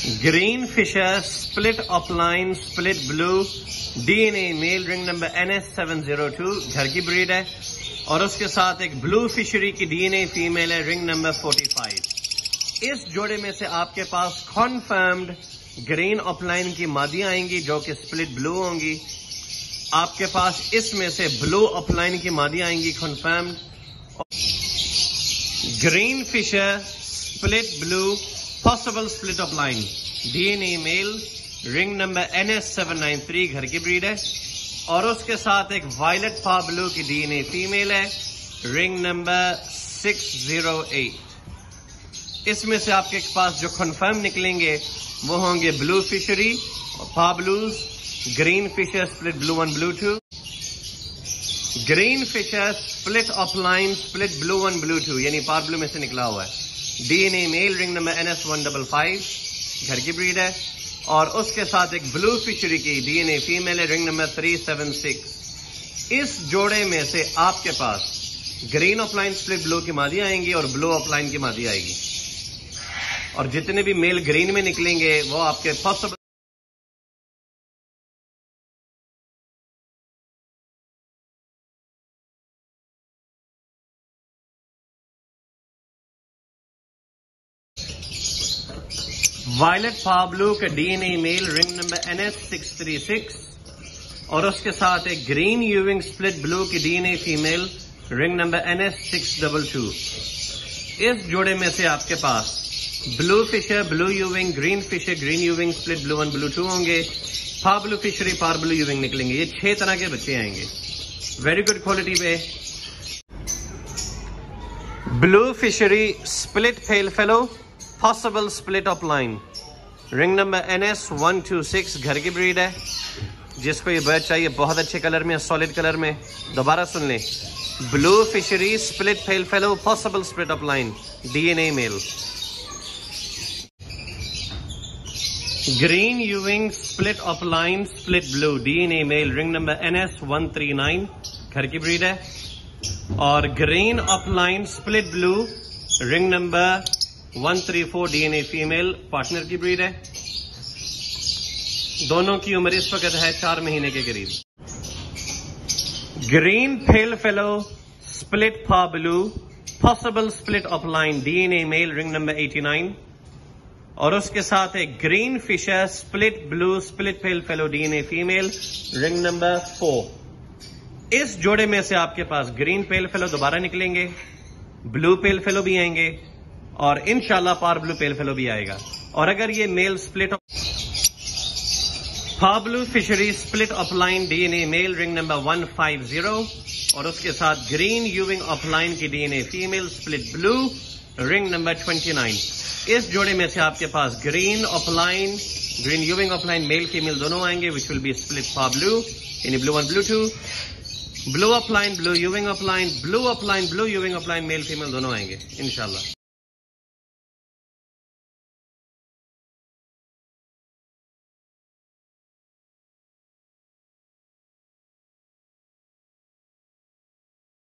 Green Fischer split opaline split blue DNA male ring number N S seven zero two घर की breed है। और उसके साथ एक ब्लू फिशरी की डीएनए फीमेल है रिंग नंबर फोर्टी फाइव इस जोड़े में से आपके पास कॉन्फर्म्ड ग्रीन ऑफलाइन की मादियाँ आएँगी, जो कि स्प्लिट ब्लू होंगी। आपके पास इसमें से ब्लू ऑफलाइन की मादियाँ आएँगी confirmed green Fischer split blue possible split opaline DNA male ring number N S seven nine three घर की ब्रीड है. और उसके साथ एक वायलेट फा ब्लू की डीएनए फीमेल है ring number six zero eight इसमें से आपके पास जो कंफर्म निकलेंगे, वो होंगे blue Fischeri par blues green Fischer split blue one blue two green Fischer split opaline split blue one blue two यानी पार ब्लू में से निकला हुआ है। DNA male ring number N S one double five घर की breed है, और उसके साथ एक ब्लू फिशरी की डीएनए फीमेल है ring number three seven six इस जोड़े में से आपके पास ग्रीन ऑफलाइन स्प्लिट ब्लू की मादी आएँगी और ब्लू ऑफलाइन की मादी आएगी। और जितने भी मेल ग्रीन में निकलेंगे, वो आपके फ़र्स्ट वायलेट फाब्लू का DNA male ring number N S six three six और उसके साथ एक ग्रीन यूविंग स्प्लिट ब्लू की DNA female ring number N S six double two इस जोड़े में से आपके पास blue Fischer blue euwing green Fischer green euwing split blue one blue two होंगे। Par blue Fischeri par blue euwing निकलेंगे। ये छह तरह के बच्चे आएँगे। वेरी गुड क्वालिटी पे। Blue Fischeri split pale fallow possible split opaline ring number N S one two six घर की ब्रीड है। जिसको ये बर्ड चाहिए, बहुत अच्छे कलर में सॉलिड कलर में। दोबारा सुन लें। Blue Fischeri split pale fallow possible split opaline DNA male green euwing split opaline split blue DNA male ring number N S one three nine घर की ब्रीड है। और green opaline split blue ring number one three four DNA female partner की breed है। दोनों की उम्र इस वक्त है चार महीने के करीब। Green pale fallow split par blue possible split opaline DNA male ring number 89 और उसके साथ है green Fischer split blue split pale fallow DNA female ring number four इस जोड़े में से आपके पास ग्रीन पेल फेलो दोबारा निकलेंगे ब्लू पेल फेलो भी आएँगे। और इनशाला पार ब्लू पेल फेलो भी आएगा। और अगर ये male split फाब्लू Fischeri split opaline DNA male ring number one five zero और उसके साथ ग्रीन यूविंग ऑफ़ लाइन की DNA female split blue ring number twenty nine इस जोड़े में से आपके पास green opaline green euwing opaline male female दोनों आएँगे विच विल बी स्प्लिट फाब्लू यानी blue one blue two blue opaline blue euwing opaline blue of line blue यूविंग of line male female दोनों आएँगे इनशाला